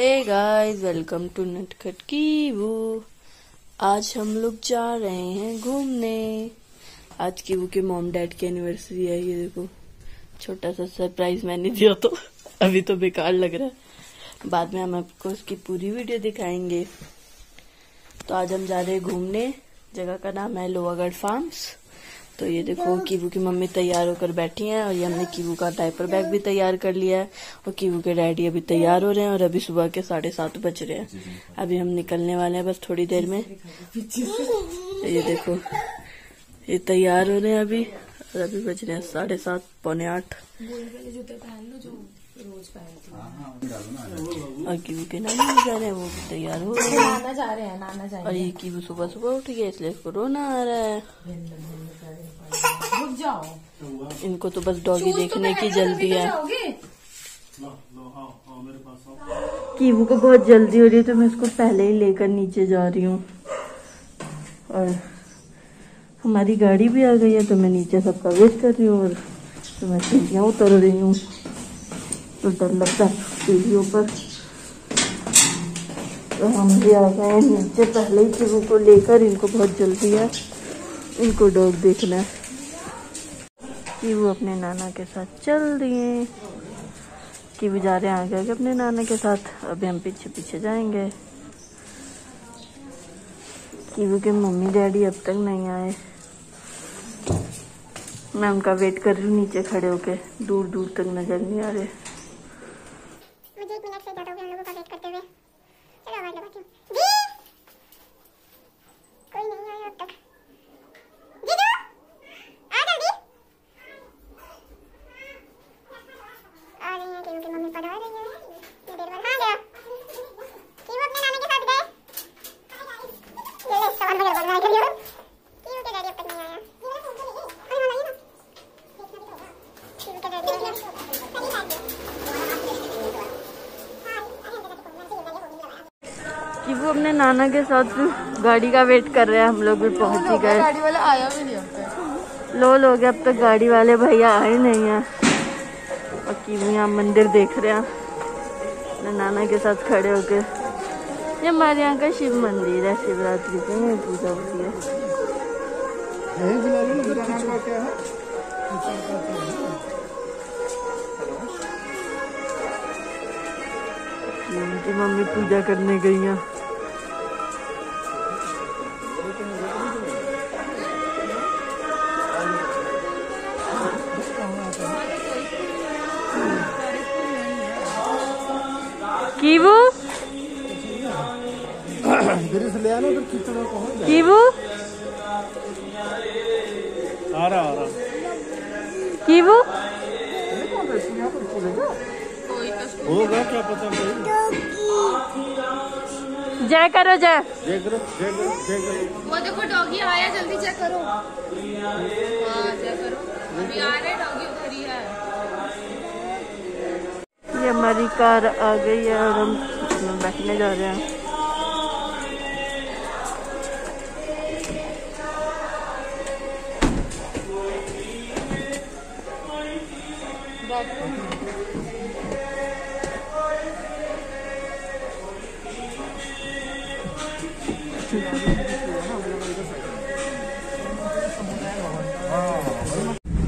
Guys welcome to नटखट की वो। आज हम लोग जा रहे हैं घूमने। आज की वो के मॉम डैड की एनिवर्सरी है, ये देखो। छोटा सा सरप्राइज़ मैंने दिया तो। अभी तो बेकार लग रहा है। बाद में हम आपको उसकी पूरी वीडियो दिखाएँगे। तो आज हम जा रहे हैं घूमने। जगह का नाम है लोहागढ़ फार्म्स तो ये देखो कीवू की मम्मी तैयार होकर बैठी हैं और ये हमने कीवू का डायपर बैग भी तैयार कर लिया है और कीवू के डैडी अभी तैयार हो रहे हैं और अभी सुबह के साढ़े सात बज रहे हैं। अभी हम निकलने वाले हैं बस थोड़ी देर में। ये देखो ये तैयार हो रहे हैं अभी और अभी बज रहे हैं साढ़े सात पौने आठ। और कीवू के नानी भी जा रहे हैं वो भी तैयार हो रहे हैं। नाना जा रहे हैं नाना जाएँगे और ये कीवू सुबह सुबह उठ गया इसलिए इसको रोना आ रहा है। रुक जाओ इनको तो बस डॉगी देखने की जल्दी है। जाओगे? कीवू को बहुत जल्दी हो रही है तो मैं इसको पहले ही लेकर नीचे जा रही हूँ। और हमारी गाड़ी भी आ गई है तो मैं नीचे सबका वेट कर रही हूँ और तो मैं सीढ़ियाँ उतर रही हूँ। तो डर लगता है सीढ़ियों पर। तो हम भी आ गए हैं नीचे पहले ही कीवू को लेकर इनको बहुत जल्दी है। इनको डॉग देखना है। कि वो अपने नाना के साथ चल दिए, कि वो जा रहे हैं आगे आगे अपने नाना के साथ। अभी हम पीछे पीछे जाएँगे। कि वो के मम्मी डैडी अब तक नहीं आए। मैं उनका वेट कर रही हूँ नीचे खड़े होके। दूर दूर तक नज़र नहीं आ रहे। मुझे एक मिनट से ज़्यादा हो गया लोगों का वेट करते हुए। चलो आवाज़ लगाती हूँ जी कोई नहीं आया अब तक जीजू आ जल्दी आ रही है क्योंकि मम्मी पढ़ा रही है ये देर बाद हाँ गया कि वो अपने नानी के साथ गए ये ले सवाल वगैरह बन रहा है करियो कि वो के डैडी अब तक नहीं आया अरे हाँ लाइए ना कि वो के डैडी आ गया कि वो अपने नाना के साथ गाड़ी का वेट कर रहे हैं हम लोग भी पहुँच ही गए। गाड़ी वाला आया भी नहीं अब तक। लो लोग अब तक गाड़ी वाले भैया आए नहीं हैं। और कीवी यहाँ मंदिर देख रहे हैं। अपने नाना के साथ खड़े होके। ये हमारे यहाँ का शिव मंदिर है शिवरात्रि के में पूजा होती है। उनकी मम्मी पूजा करने गई हैं। होगा क्या पता जय करो, जय। जय करो जय करो जय करो वो देखो, डॉगी आया, जल्दी चेक करो। हमारी कार आ गई है और हम इसमें बैठने जा रहे हैं।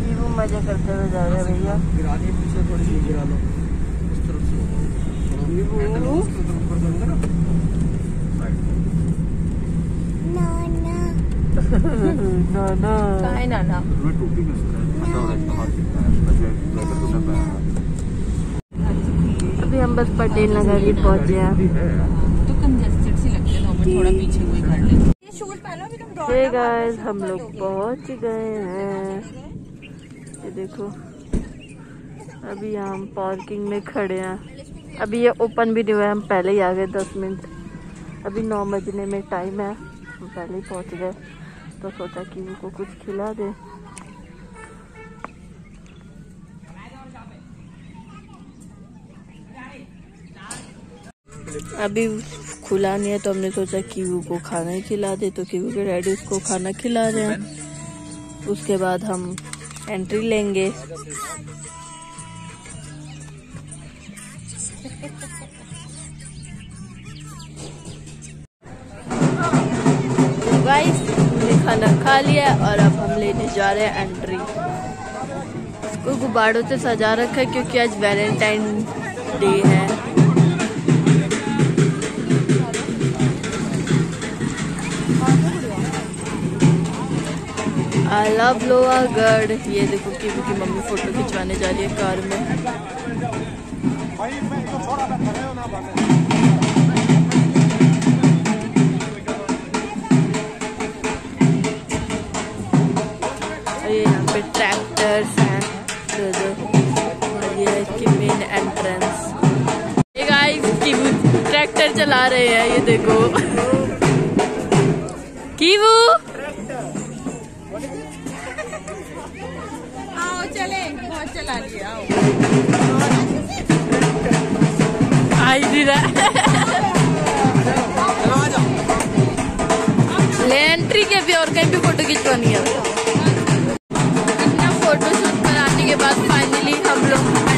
ये वो मज़े करते हुए जा रहे हैं भैया। गिरानी पीछे थोड़ी सी गिरा लो। अभी हम बस पटेल नगर ही पहुँचे हैं। तो पीछे कर गाइस हम लोग पहुँच गए हैं। ये देखो, अभी हम पार्किंग में खड़े हैं। अभी ये ओपन भी नहीं हुआ हम पहले ही आ गए दस मिनट। अभी नौ बजने में टाइम है, हम पहले ही पहुँच गए। तो सोचा कि उनको कुछ खिला दे। अभी खुला नहीं है तो हमने सोचा कीवू को खाना ही खिला दे। तो कीवू के डैडी उसको खाना खिला रहे हैं। उसके बाद हम एंट्री लेंगे। खाना खा लिया और अब हम लेने जा रहे हैं एंट्री इसको गुब्बारों से सजा रखा है क्योंकि आज वैलेंटाइन डे है. आई लव लोहागढ़ ये देखो कि की मम्मी फ़ोटो खिंचवाने जा रही है कार में. मेन एंट्रेंस ये गाइस कीवू ट्रैक्टर चला रहे हैं ये देखो। कीवू आओ चले बहुत चला लिया आओ। आई ले एंट्री के भी और कहीं भी फ़ोटो खिंचवानी है। के बाद फाइनली हम लोग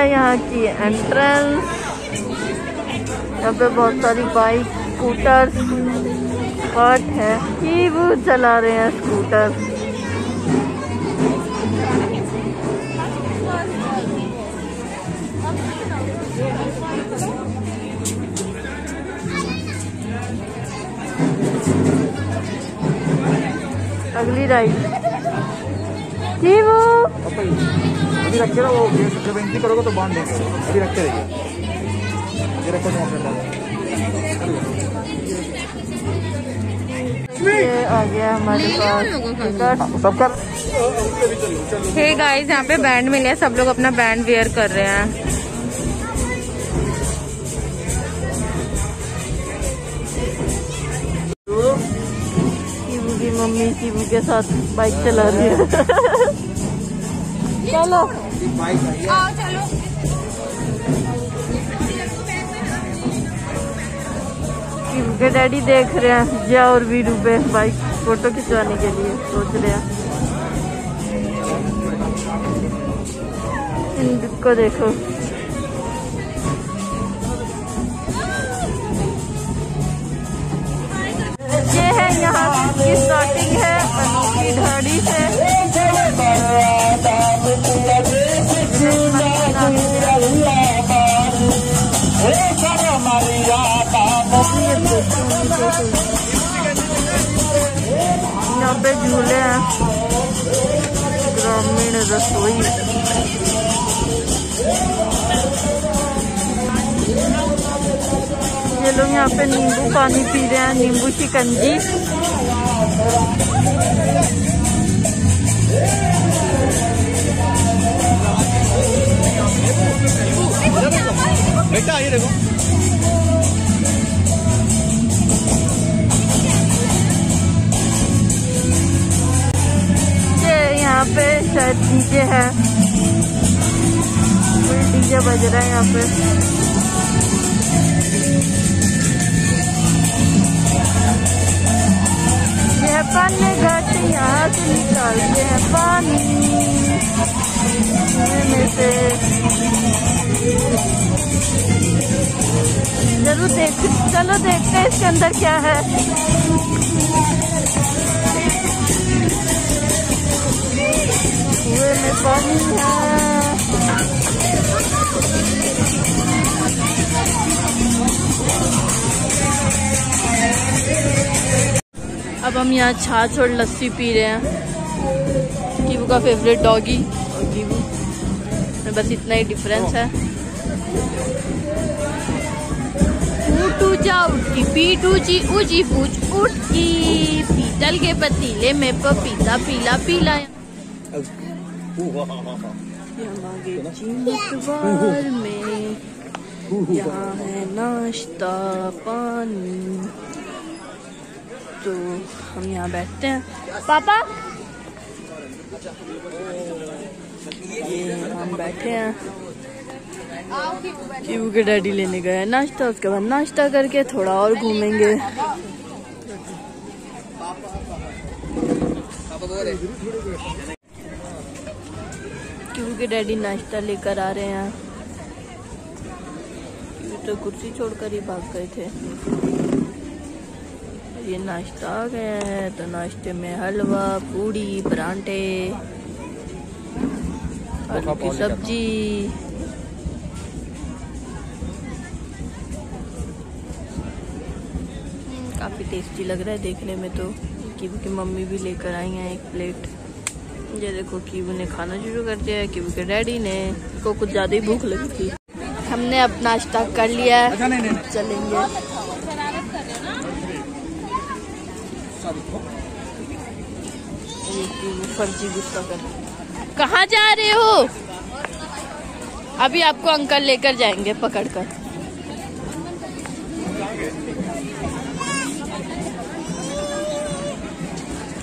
है यहाँ की एंट्रेंस यहाँ पे बहुत सारी बाइक स्कूटर कार्ट है। ये वो चला रहे हैं स्कूटर अगली राइड वो अभी रखे रहो वो जब एंट्री करोगे तो बाँध देंगे। अभी रखे रहिए ये रखो ये आ गया हमारे पास सबका हे गाइस यहाँ पे बैंड मिले सब लोग अपना बैंड वेयर कर रहे हैं। मम्मी शिवू के साथ बाइक चला रही है। चलो। आओ चलो। के डैडी देख रहे हैं जिया और वीरू पे बाइक फ़ोटो खिंचवाने के लिए सोच रहे हैं। इनको देखो। ये है यहाँ की स्टार्टिंग है अनोखी ढाड़ी से। पे झूले हैं। ग्रामीण रसोई। ये लोग यहाँ पे नींबू पानी पी रहे हैं, नींबू शिकंजी बेटा, ये देखो। शायद डीजे है। कोई डीजे बज रहा है यहाँ पे। ये पानी घाट यहाँ से निकालते हैं पानी। ज़रूर देख, चलो देखते हैं इसके अंदर क्या है। कुएँ में पानी है अब हम यहाँ छाछ और लस्सी पी रहे हैं। कीवू का फेवरेट डॉगी और कीवू में बस इतना ही डिफरेंस है। पूछ उठकी पीतल के पतीले में पपीता पीला पीला। यहाँ है नाश्ता पानी तो हम यहाँ बैठते हैं पापा? ये हम बैठे हैं। के डैडी लेने गए नाश्ता, उसके बाद नाश्ता करके थोड़ा और घूमेंगे। कीवू के डैडी नाश्ता लेकर आ रहे हैं। कीवू तो कुर्सी छोड़कर ही भाग गए थे। ये नाश्ता आ गया है तो नाश्ते में हलवा पूड़ी परांठे आलू की सब्ज़ी। हम्म, काफ़ी टेस्टी लग रहा है देखने में तो। की मम्मी भी लेकर आई हैं एक प्लेट। ये देखो कीबू ने खाना शुरू कर दिया है कीबू के डैडी ने को कुछ ज़्यादा ही भूख लगी थी। हमने अब नाश्ता कर लिया है। अच्छा नहीं नहीं नहीं। चलेंगे। फर्जी गुस्सा कर कहाँ जा रहे हो? अभी आपको अंकल लेकर जाएँगे पकड़कर।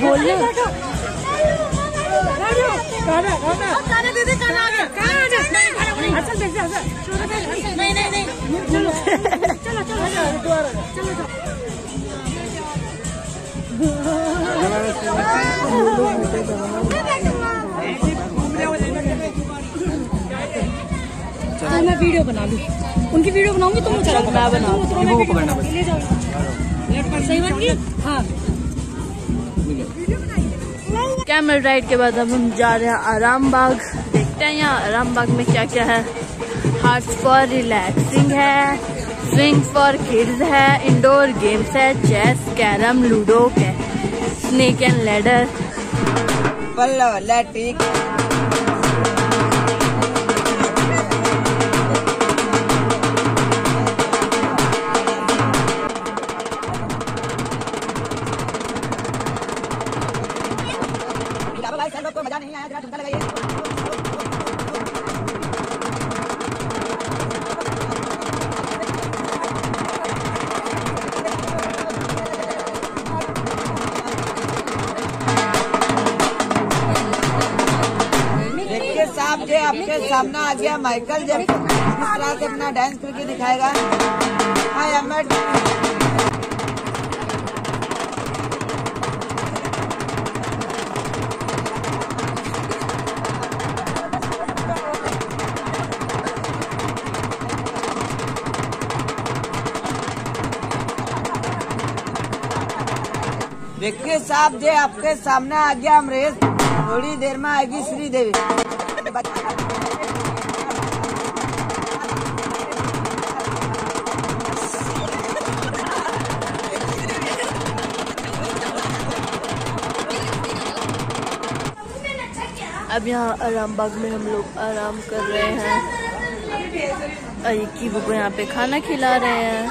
बोल तो मैं वीडियो बना लूँ उनकी वीडियो बनाऊँगी तुम चलो मैं बनाऊँ। तुम मैं वीडियो ले जाओ। सही बन गई हाँ। कैमल राइड के बाद अब हम जा रहे हैं आराम बाग देखते हैं यहाँ आराम बाग में क्या क्या है। हार्ट फॉर रिलैक्सिंग है स्विंग फॉर किड्स है इंडोर गेम्स है chess carrom ludo snake and ladder Pallav लैट्रिक। गया माइकल जैक्सन इस तरह से अपना डांस करके दिखाएगा। हाय अहमद देखिए, साहब जो, आपके सामने आ गया अमरेश। थोड़ी देर में आएगी श्री यहाँ आराम बाग में हम लोग आराम कर रहे हैं। को यहाँ पे खाना खिला रहे हैं।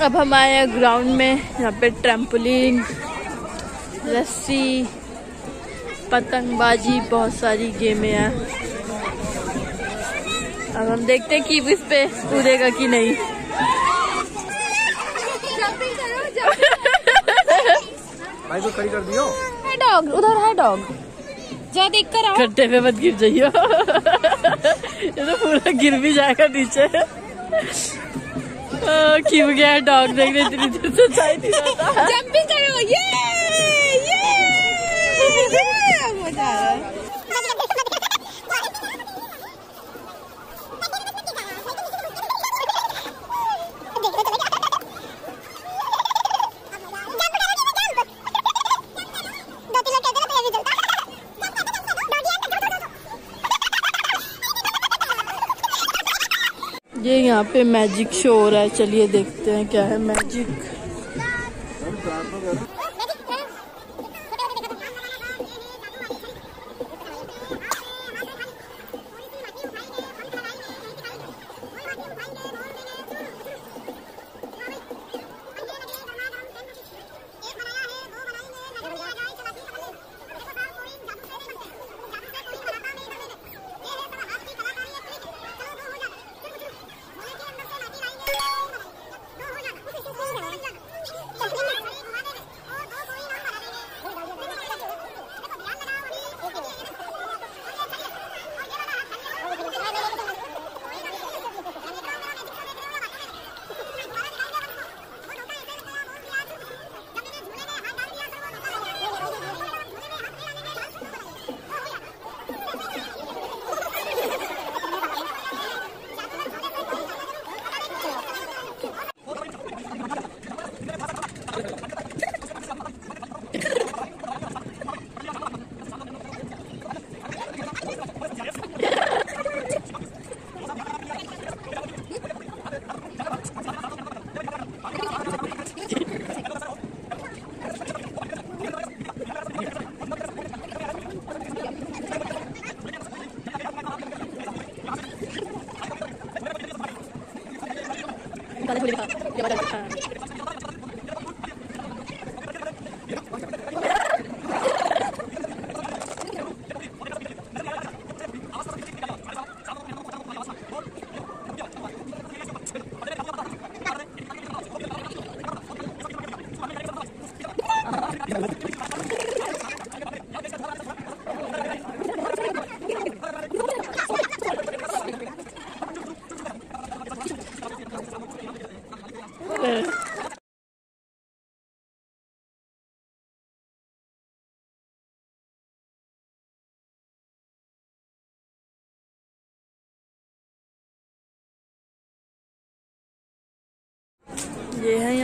अब हम आए हैं ग्राउंड में यहाँ पे ट्रैम्पोलिन, रस्सी, पतंगबाजी, बहुत सारी गेमें हैं। अब हम देखते हैं कि इस पे कूदेगा कि नहीं जंपिंग करो जंपिंग भाई को खड़ी कर दियो है डॉग उधर है डॉग जा देख कर आओ पे मत गिर जाइयो। ये तो पूरा गिर भी जाएगा नीचे। क्यों गया डॉग देखने इतनी देर से थी जंपिंग करो ये ये ये मज़ा आ रहा है ये यहाँ पे मैजिक शो हो रहा है। चलिए देखते हैं क्या है मैजिक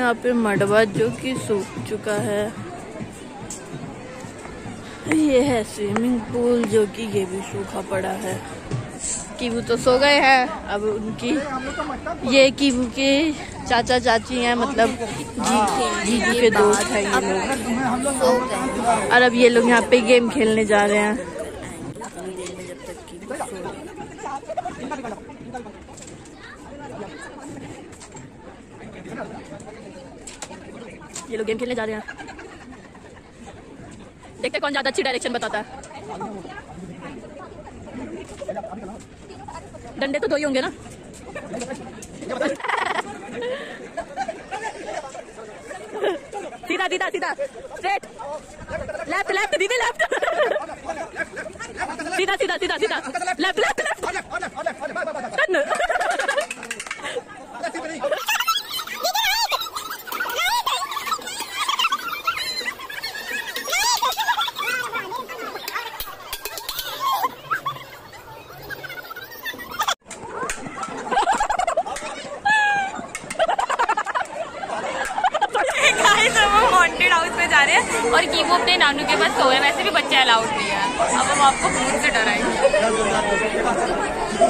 यहाँ पे मडवा जो कि सूख चुका है। ये है स्विमिंग पूल जो कि ये भी सूखा पड़ा है। कीवू तो सो गए हैं। अब उनकी ये कीवू के चाचा चाची हैं मतलब जीजू के दोस्त हैं ये लोग। और अब ये लोग यहाँ पे गेम खेलने जा रहे हैं। ये लोग गेम खेलने जा रहे हैं। देखते कौन ज़्यादा अच्छी डायरेक्शन बताता है। डंडे तो दो ही होंगे ना। सीधा सीधा सीधा। स्ट्रेट लेफ़्ट लेफ़्ट दीदी लेफ़्ट सीधा सीधा सीधा सीधा। लेफ़्ट लेफ़्ट गाइस अब हम हॉन्टेड हाउस में जा रहे हैं और कीवो अपने नानू के पास सोए वैसे भी बच्चे अलाउड नहीं है अब हम आपको भूत से डराएँगे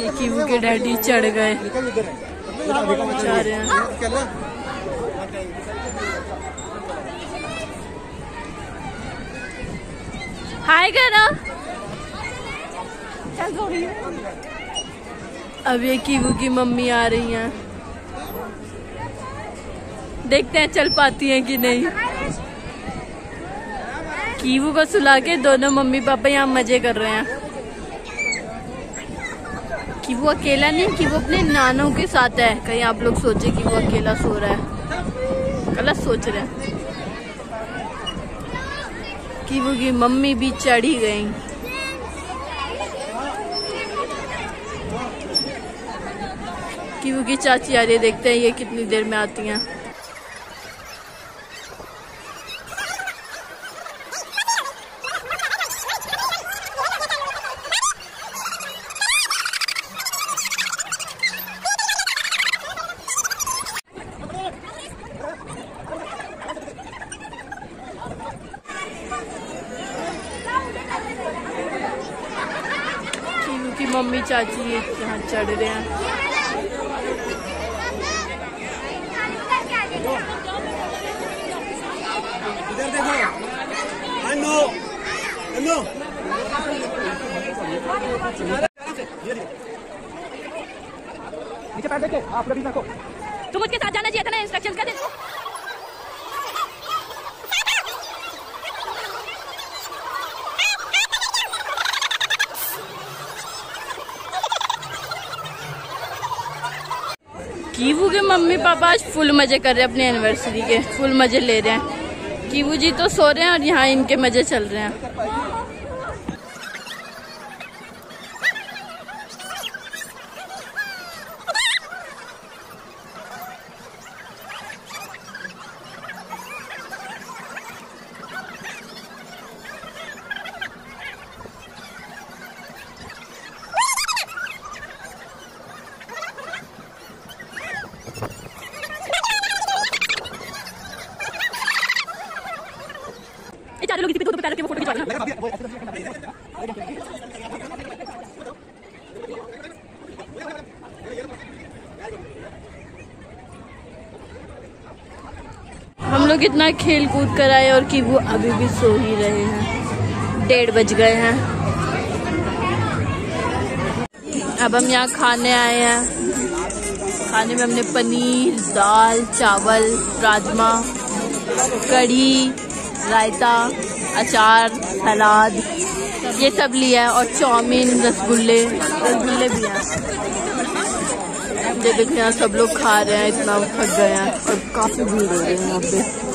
ये कीवू के डैडी चढ़ गए। हाय करा अब ये कीवू की मम्मी आ रही हैं। देखते हैं चल पाती हैं कि नहीं। कीवू को सुला के दोनों मम्मी पापा यहाँ मज़े कर रहे हैं। वो अकेला नहीं, कि वो अपने नानों के साथ है। कहीं आप लोग सोचे कि वो अकेला सो रहा है। गलत सोच रहे हैं। कि वो की मम्मी भी चढ़ी गई। कि वो की चाची आ रही देखते हैं ये कितनी देर में आती हैं कीनू की मम्मी चाची ये यहाँ चढ़ रहे हैं नीचे पैर देखे आप कभी रखो तुम उसके साथ जाना चाहिए था ना इंस्ट्रक्शन का दे कीवू के मम्मी पापा आज फुल मज़े कर रहे हैं अपनी एनिवर्सरी के फुल मज़े ले रहे हैं। कीवू जी तो सो रहे हैं और यहाँ इनके मज़े चल रहे हैं ये चारों लोग इसी पे दो दो पैर रख के वो फ़ोटो खिंचवा रहे हैं हम लोग इतना खेल कूद कर आए और कि वो अभी भी सो ही रहे हैं। डेढ़ बज गए हैं। अब हम यहाँ खाने आए हैं। खाने में हमने पनीर, दाल, चावल, राजमा, कढ़ी, रायता, अचार, सलाद, ये सब लिया है और चाउमीन, रसगुल्ले रसगुल्ले भी हैं। देखो यहाँ सब लोग खा रहे हैं, इतना थक गए हैं। और काफ़ी भीड़ हो रही है यहाँ पे।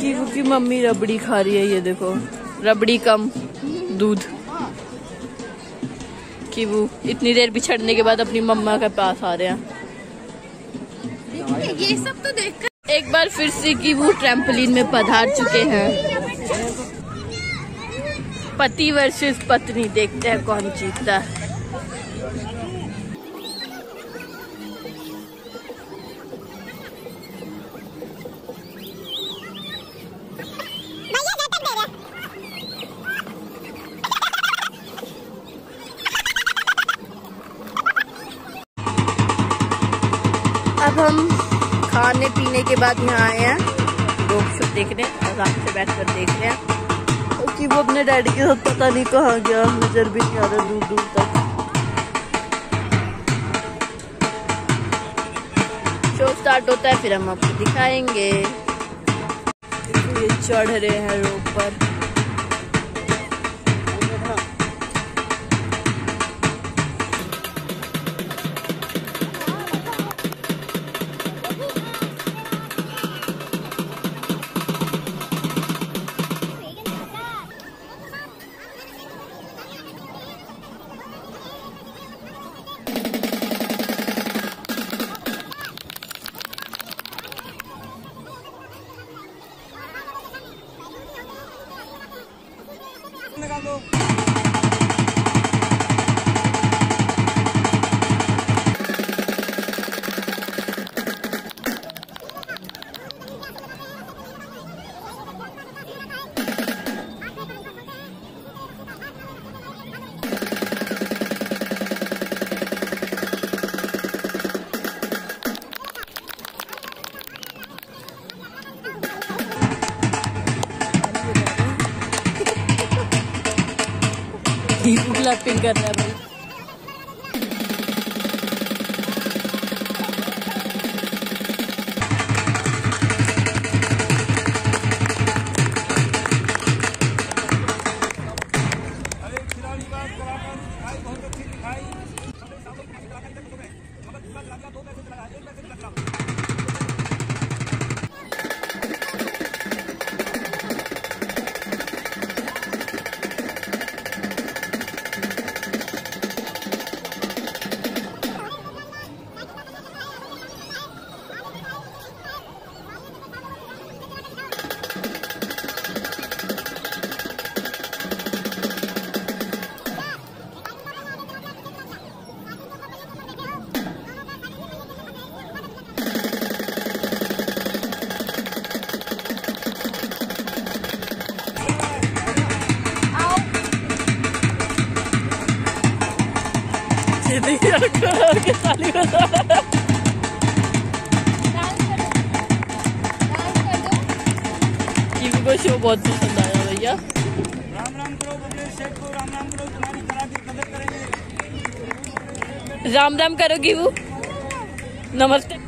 कीवू की मम्मी रबड़ी खा रही है ये देखो। रबड़ी कम दूध। कीवू इतनी देर बिछड़ने के बाद अपनी मम्मा के पास आ रहे हैं। ये सब तो देख एक बार फिर से कीवू ट्रैम्पलिन में पधार चुके हैं। पति वर्सेस पत्नी देखते हैं कौन जीतता है। के बाद यहाँ आए हैं। लोग सब देख रहे हैं आराम से बैठ कर देख रहे हैं। क्योंकि वो अपने डैडी के साथ पता नहीं कहाँ गया नज़र भी नहीं आ रहा दूर दूर तक। शो स्टार्ट होता है फिर हम आपको दिखाएँगे। ये चढ़ रहे हैं रोड पर। क्लैपिंग कर रहा है शो बहुत पसंद आया भैया। राम राम करो सेठ को राम राम करो, तुम्हारी करेंगे। राम राम करोगी वो? नमस्ते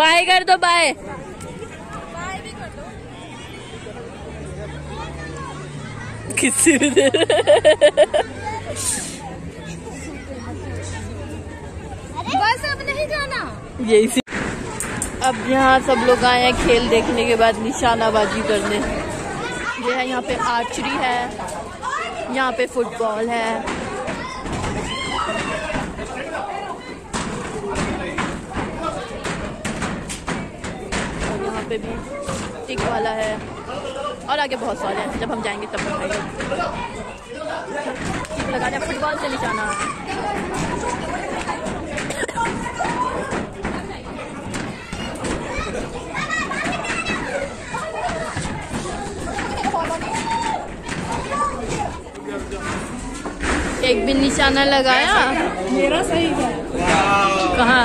बाय कर दो बाय भी बस अब नहीं जाना यही सी अब यहाँ सब लोग आए हैं खेल देखने के बाद निशानाबाजी करने। ये है यहाँ पे आर्चरी है, यहाँ पे फुटबॉल है। और यहाँ पे भी टिक वाला है। और आगे बहुत सारे हैं। जब हम जाएँगे तब लगा दिया फुटबॉल से निशाना एक भी निशाना लगाया। मेरा सही है। कहाँ?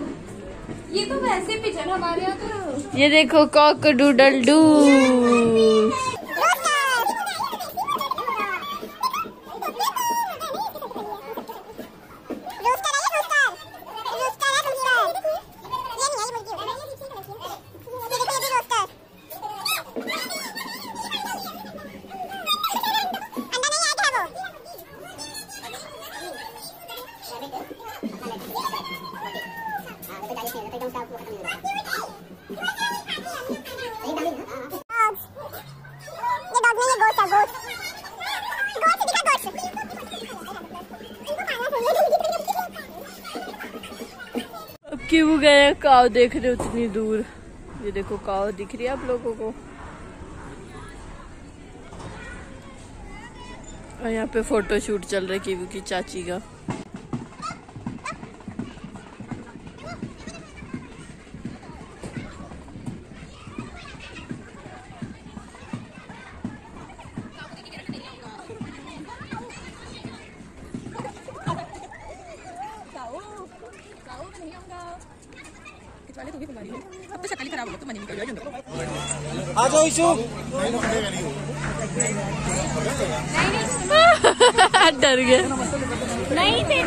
ये तो वैसे पिजन हमारे यहाँ तो ये देखो कॉक डूडल डू ये डॉग नहीं ये गोट है गोट गोट दिखा गोट इनको पालना चाहिए अब कि वो गए काव देख रहे हो उतनी दूर। ये देखो, काव दिख रही है आप लोगों को? और यहाँ पे फ़ोटो शूट चल रहा है कीवू की चाची का। आ जाओ डर गया नहीं थे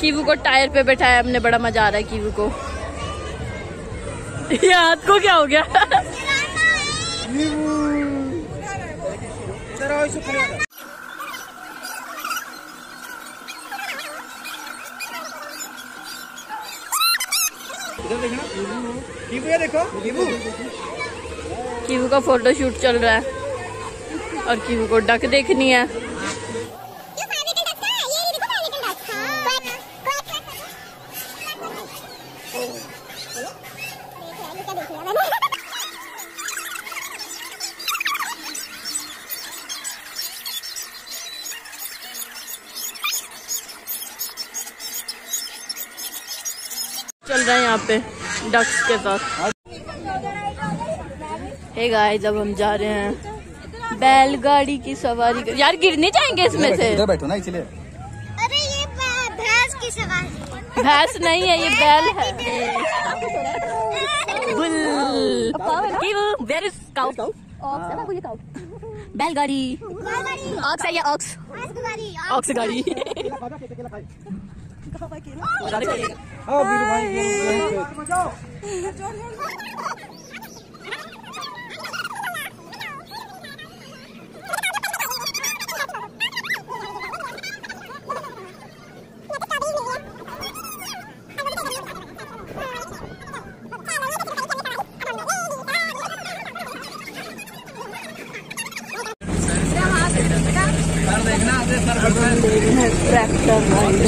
कीवू को टायर पे बैठाया, हमने बड़ा मज़ा आ रहा है कीवू को। ये हाथ को क्या हो गया इधर आओ इसे खड़े हो जाओ। इधर देखना कीबू ये देखो कीबू कीवू का फ़ोटो शूट चल रहा है। और कीवू को डक देखनी है। चल रहा है यहाँ पे डक्स के साथ। हे गाइस अब हम जा रहे हैं बैलगाड़ी की सवारी कर... यार गिरने जाएँगे इसमें से? इधर बैठो ना इसलिए। अरे ये भैंस की सवारी। भैंस नहीं है ये बैल है। बुल। कीवू इज़ काउ बैलगाड़ी ऑक्स है ये ऑक्स ऑक्स गाड़ी भाई वीरू भाई ट्रैक्टर राइड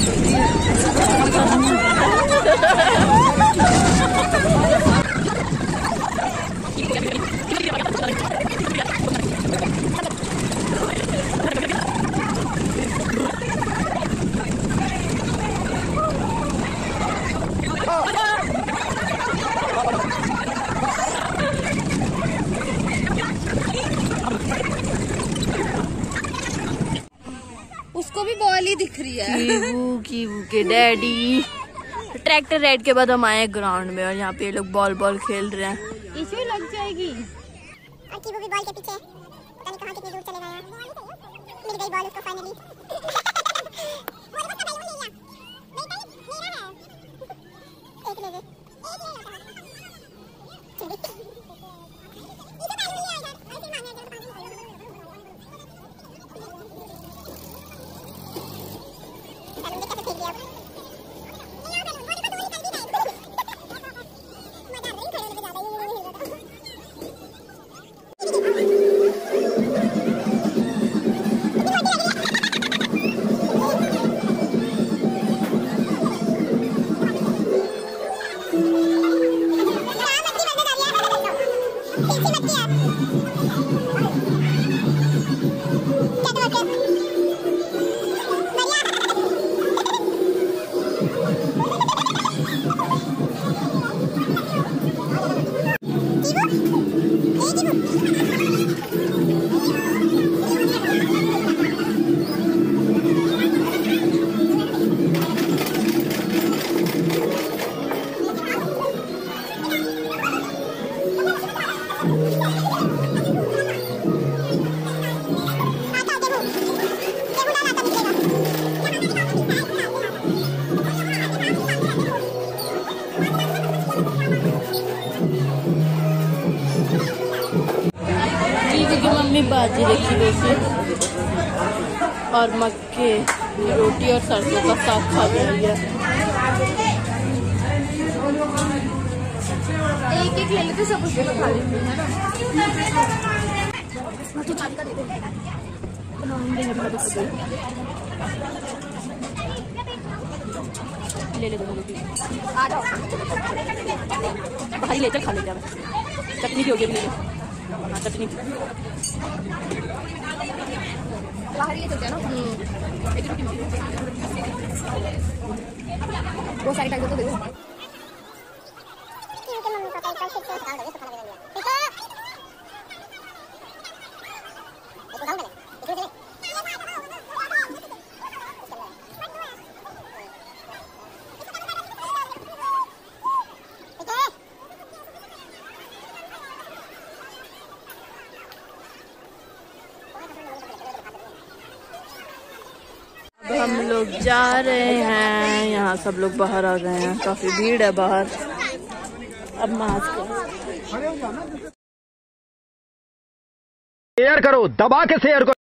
उसको भी बॉल ही दिख रही है कीवू कीवू के डैडी। ट्रैक्टर राइड के बाद हम आए ग्राउंड में और यहाँ पे ये लोग बॉल बॉल खेल रहे हैं। है एक एक ले लेते सब खा लेते हैं ले ले रोटी भाई लेकर खा चटनी भी होगी ले लो चटनी बाहर ही चलते हैं ना। वो सारी टाइप तो देखो मम्मी पापा कल से खाओ ये तो खाना लगा ठीक है इसको खाओ मैंने इसको दे जा रहे हैं। यहाँ सब लोग बाहर आ गए हैं। काफ़ी भीड़ है बाहर। अब मास्क शेयर करो, दबा के शेयर करो।